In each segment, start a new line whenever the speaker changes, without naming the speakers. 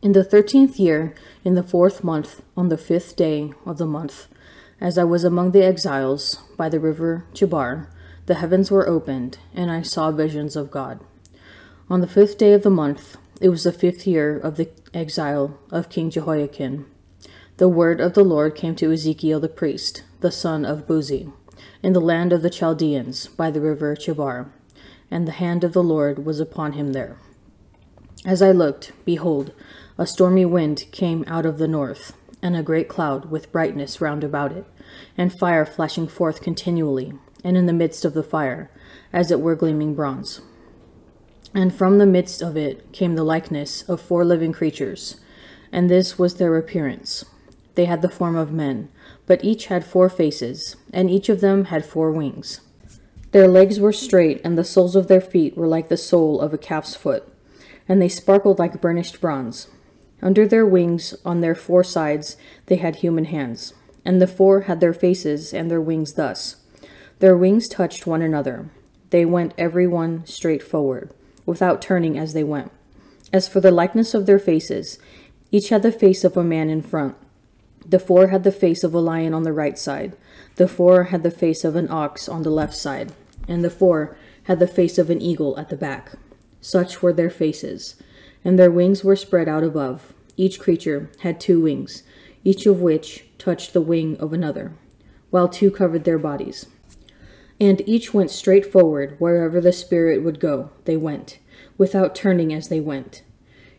In the thirteenth year, in the fourth month, on the fifth day of the month, as I was among the exiles by the river Chebar, the heavens were opened, and I saw visions of God. On the fifth day of the month, it was the fifth year of the exile of King Jehoiachin. The word of the Lord came to Ezekiel the priest, the son of Buzi, in the land of the Chaldeans by the river Chebar, and the hand of the Lord was upon him there. As I looked, behold, a stormy wind came out of the north, and a great cloud with brightness round about it, and fire flashing forth continually, and in the midst of the fire, as it were gleaming bronze. And from the midst of it came the likeness of four living creatures, and this was their appearance. They had the form of men, but each had four faces, and each of them had four wings. Their legs were straight, and the soles of their feet were like the sole of a calf's foot, and they sparkled like burnished bronze. Under their wings, on their four sides, they had human hands, and the four had their faces and their wings thus. Their wings touched one another. They went every one straight forward, without turning as they went. As for the likeness of their faces, each had the face of a man in front. The four had the face of a lion on the right side, the four had the face of an ox on the left side, and the four had the face of an eagle at the back. Such were their faces and their wings were spread out above. Each creature had two wings, each of which touched the wing of another, while two covered their bodies. And each went straight forward wherever the Spirit would go, they went, without turning as they went.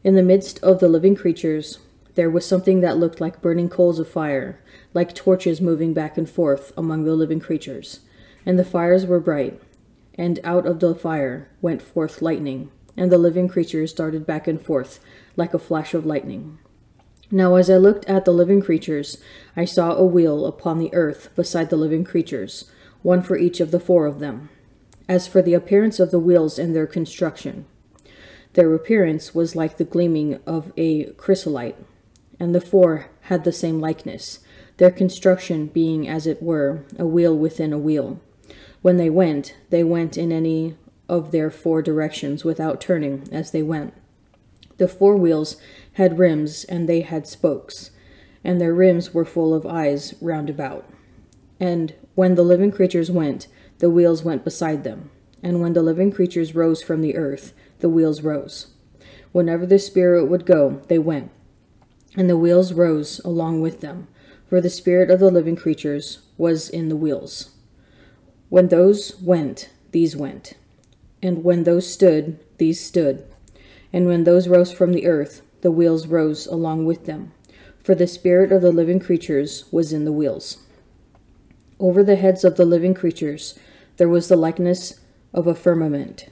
In the midst of the living creatures, there was something that looked like burning coals of fire, like torches moving back and forth among the living creatures. And the fires were bright, and out of the fire went forth lightning and the living creatures darted back and forth like a flash of lightning. Now, as I looked at the living creatures, I saw a wheel upon the earth beside the living creatures, one for each of the four of them. As for the appearance of the wheels and their construction, their appearance was like the gleaming of a chrysolite, and the four had the same likeness, their construction being as it were a wheel within a wheel. When they went, they went in any of their four directions without turning as they went. The four wheels had rims and they had spokes, and their rims were full of eyes round about. And when the living creatures went, the wheels went beside them. And when the living creatures rose from the earth, the wheels rose. Whenever the Spirit would go, they went. And the wheels rose along with them, for the Spirit of the living creatures was in the wheels. When those went, these went. And when those stood, these stood. And when those rose from the earth, the wheels rose along with them. For the spirit of the living creatures was in the wheels. Over the heads of the living creatures there was the likeness of a firmament,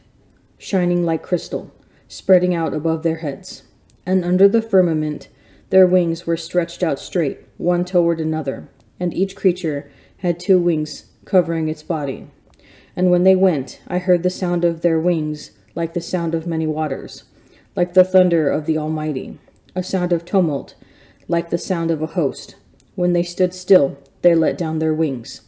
shining like crystal, spreading out above their heads. And under the firmament their wings were stretched out straight, one toward another, and each creature had two wings covering its body. And when they went, I heard the sound of their wings like the sound of many waters, like the thunder of the Almighty, a sound of tumult, like the sound of a host. When they stood still, they let down their wings.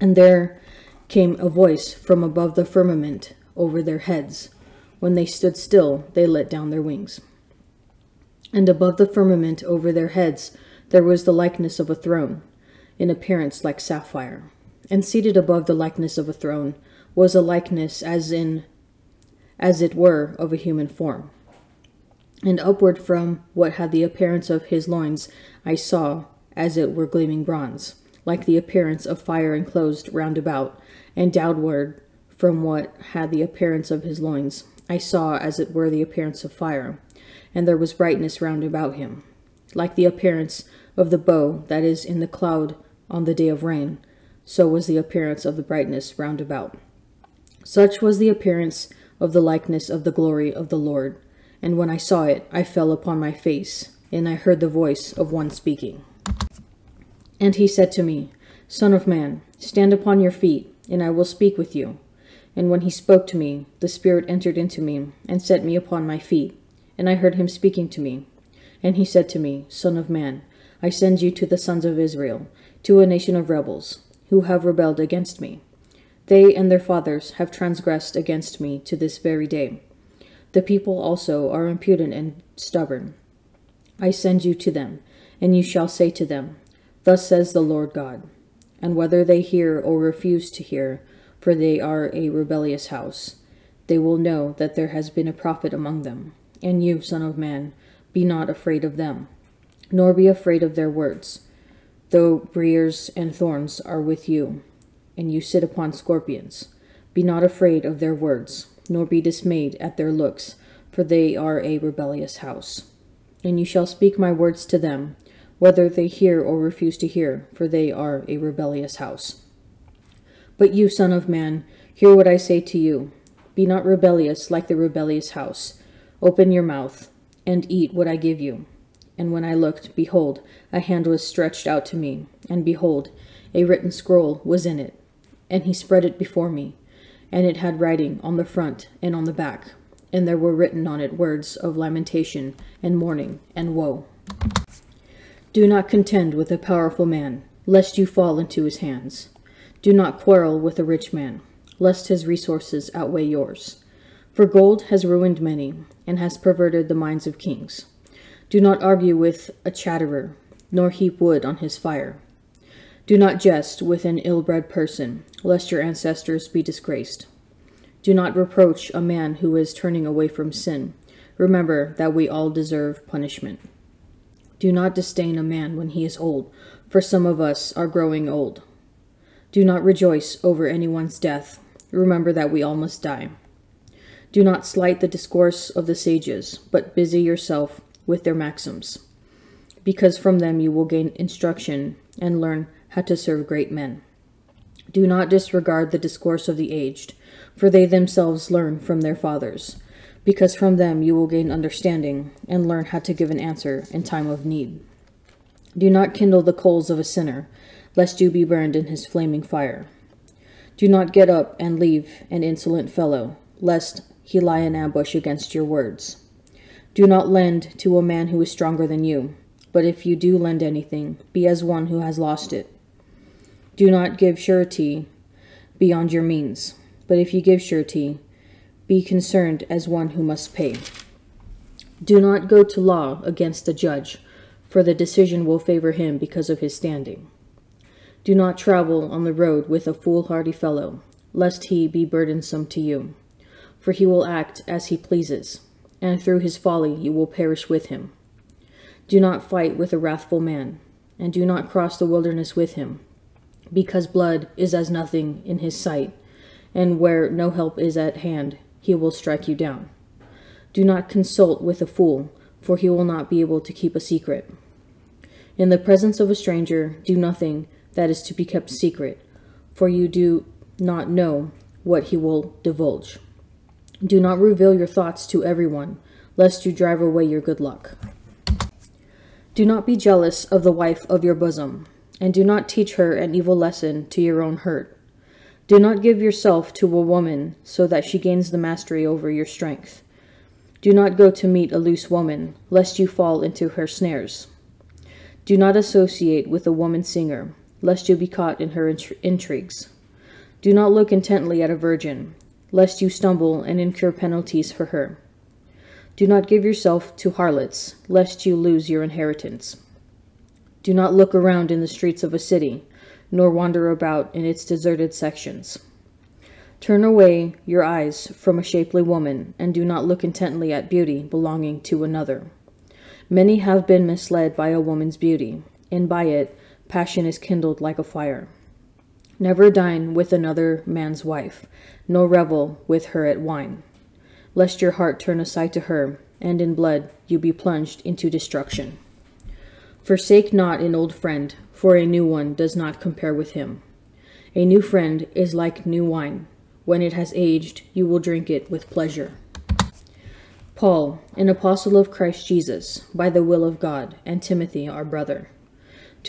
And there came a voice from above the firmament over their heads. When they stood still, they let down their wings. And above the firmament over their heads there was the likeness of a throne, in appearance like sapphire and seated above the likeness of a throne was a likeness as in as it were of a human form. And upward from what had the appearance of his loins I saw as it were gleaming bronze, like the appearance of fire enclosed round about, and downward from what had the appearance of his loins I saw as it were the appearance of fire, and there was brightness round about him, like the appearance of the bow that is in the cloud on the day of rain, so was the appearance of the brightness round about. Such was the appearance of the likeness of the glory of the Lord. And when I saw it, I fell upon my face, and I heard the voice of one speaking. And he said to me, Son of man, stand upon your feet, and I will speak with you. And when he spoke to me, the Spirit entered into me, and set me upon my feet. And I heard him speaking to me. And he said to me, Son of man, I send you to the sons of Israel, to a nation of rebels who have rebelled against me. They and their fathers have transgressed against me to this very day. The people also are impudent and stubborn. I send you to them, and you shall say to them, Thus says the Lord God. And whether they hear or refuse to hear, for they are a rebellious house, they will know that there has been a prophet among them. And you, Son of Man, be not afraid of them, nor be afraid of their words, though briers and thorns are with you, and you sit upon scorpions. Be not afraid of their words, nor be dismayed at their looks, for they are a rebellious house. And you shall speak my words to them, whether they hear or refuse to hear, for they are a rebellious house. But you, Son of Man, hear what I say to you. Be not rebellious like the rebellious house. Open your mouth, and eat what I give you. And when I looked, behold, a hand was stretched out to me, and behold, a written scroll was in it. And he spread it before me, and it had writing on the front and on the back, and there were written on it words of lamentation, and mourning, and woe. Do not contend with a powerful man, lest you fall into his hands. Do not quarrel with a rich man, lest his resources outweigh yours. For gold has ruined many, and has perverted the minds of kings. Do not argue with a chatterer, nor heap wood on his fire. Do not jest with an ill-bred person, lest your ancestors be disgraced. Do not reproach a man who is turning away from sin. Remember that we all deserve punishment. Do not disdain a man when he is old, for some of us are growing old. Do not rejoice over anyone's death. Remember that we all must die. Do not slight the discourse of the sages, but busy yourself with their maxims, because from them you will gain instruction and learn how to serve great men. Do not disregard the discourse of the aged, for they themselves learn from their fathers, because from them you will gain understanding and learn how to give an answer in time of need. Do not kindle the coals of a sinner, lest you be burned in his flaming fire. Do not get up and leave an insolent fellow, lest he lie in ambush against your words. Do not lend to a man who is stronger than you, but if you do lend anything, be as one who has lost it. Do not give surety beyond your means, but if you give surety, be concerned as one who must pay. Do not go to law against a judge, for the decision will favor him because of his standing. Do not travel on the road with a foolhardy fellow, lest he be burdensome to you, for he will act as he pleases and through his folly you will perish with him. Do not fight with a wrathful man, and do not cross the wilderness with him, because blood is as nothing in his sight, and where no help is at hand, he will strike you down. Do not consult with a fool, for he will not be able to keep a secret. In the presence of a stranger, do nothing that is to be kept secret, for you do not know what he will divulge. Do not reveal your thoughts to everyone, lest you drive away your good luck. Do not be jealous of the wife of your bosom, and do not teach her an evil lesson to your own hurt. Do not give yourself to a woman so that she gains the mastery over your strength. Do not go to meet a loose woman, lest you fall into her snares. Do not associate with a woman singer, lest you be caught in her intrigues. Do not look intently at a virgin, lest you stumble and incur penalties for her. Do not give yourself to harlots, lest you lose your inheritance. Do not look around in the streets of a city, nor wander about in its deserted sections. Turn away your eyes from a shapely woman, and do not look intently at beauty belonging to another. Many have been misled by a woman's beauty, and by it passion is kindled like a fire. Never dine with another man's wife, nor revel with her at wine, lest your heart turn aside to her, and in blood you be plunged into destruction. Forsake not an old friend, for a new one does not compare with him. A new friend is like new wine. When it has aged, you will drink it with pleasure. Paul, an apostle of Christ Jesus, by the will of God, and Timothy, our brother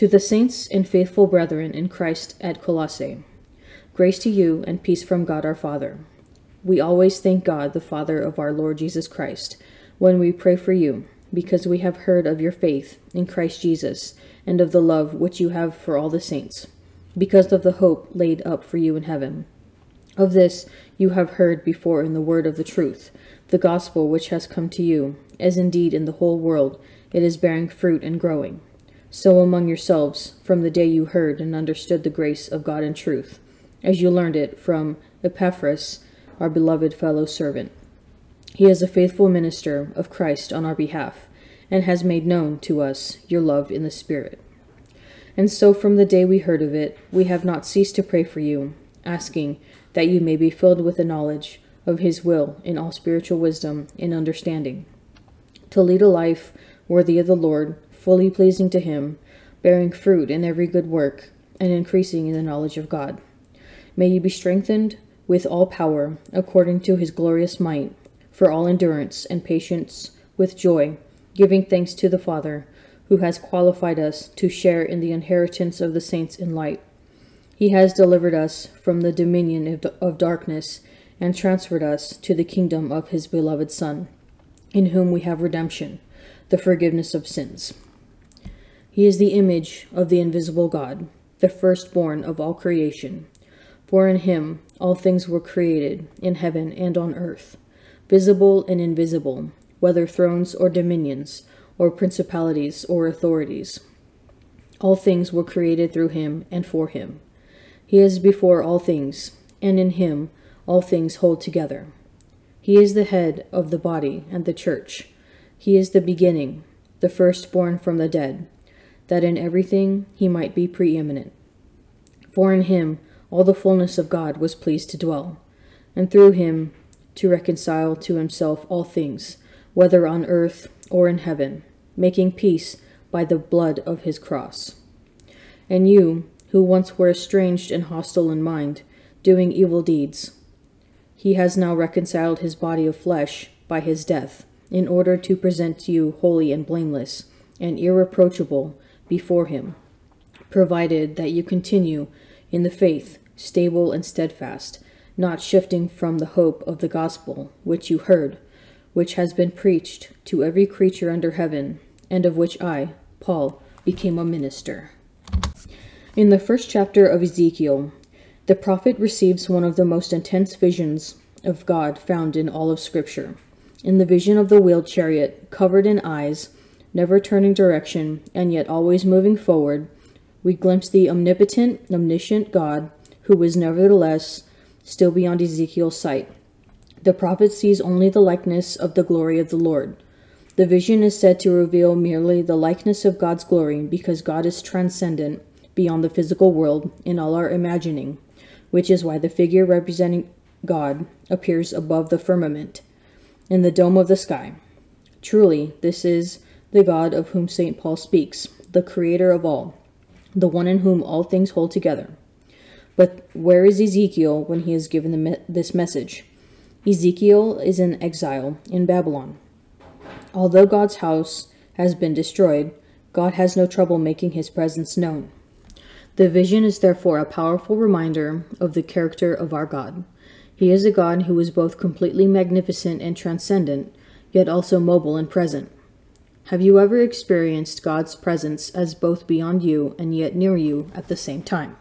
to the saints and faithful brethren in Christ at Colossae, grace to you and peace from God our Father. We always thank God, the Father of our Lord Jesus Christ, when we pray for you, because we have heard of your faith in Christ Jesus and of the love which you have for all the saints, because of the hope laid up for you in heaven, Of this you have heard before in the word of the truth, the gospel which has come to you, as indeed in the whole world it is bearing fruit and growing. So among yourselves, from the day you heard and understood the grace of God in truth, as you learned it from Epaphras, our beloved fellow servant. He is a faithful minister of Christ on our behalf, and has made known to us your love in the Spirit. And so from the day we heard of it, we have not ceased to pray for you, asking that you may be filled with the knowledge of his will in all spiritual wisdom and understanding, to lead a life worthy of the Lord, fully pleasing to him, bearing fruit in every good work, and increasing in the knowledge of God. May you be strengthened with all power, according to his glorious might, for all endurance and patience with joy, giving thanks to the Father, who has qualified us to share in the inheritance of the saints in light. He has delivered us from the dominion of darkness and transferred us to the kingdom of his beloved Son, in whom we have redemption, the forgiveness of sins. He is the image of the invisible God, the firstborn of all creation. For in him all things were created, in heaven and on earth, visible and invisible, whether thrones or dominions, or principalities or authorities. All things were created through him and for him. He is before all things, and in him all things hold together. He is the head of the body and the church. He is the beginning, the firstborn from the dead, that in everything he might be preeminent. For in him all the fullness of God was pleased to dwell, and through him to reconcile to himself all things, whether on earth or in heaven, making peace by the blood of his cross. And you, who once were estranged and hostile in mind, doing evil deeds, he has now reconciled his body of flesh by his death, in order to present you holy and blameless and irreproachable before him, provided that you continue in the faith, stable and steadfast, not shifting from the hope of the gospel which you heard, which has been preached to every creature under heaven, and of which I, Paul, became a minister. In the first chapter of Ezekiel, the prophet receives one of the most intense visions of God found in all of Scripture. In the vision of the wheeled chariot, covered in eyes, never turning direction, and yet always moving forward, we glimpse the omnipotent, omniscient God, who is nevertheless still beyond Ezekiel's sight. The prophet sees only the likeness of the glory of the Lord. The vision is said to reveal merely the likeness of God's glory because God is transcendent beyond the physical world in all our imagining, which is why the figure representing God appears above the firmament, in the dome of the sky. Truly, this is the God of whom St. Paul speaks, the creator of all, the one in whom all things hold together. But where is Ezekiel when he is given me this message? Ezekiel is in exile in Babylon. Although God's house has been destroyed, God has no trouble making his presence known. The vision is therefore a powerful reminder of the character of our God. He is a God who is both completely magnificent and transcendent, yet also mobile and present. Have you ever experienced God's presence as both beyond you and yet near you at the same time?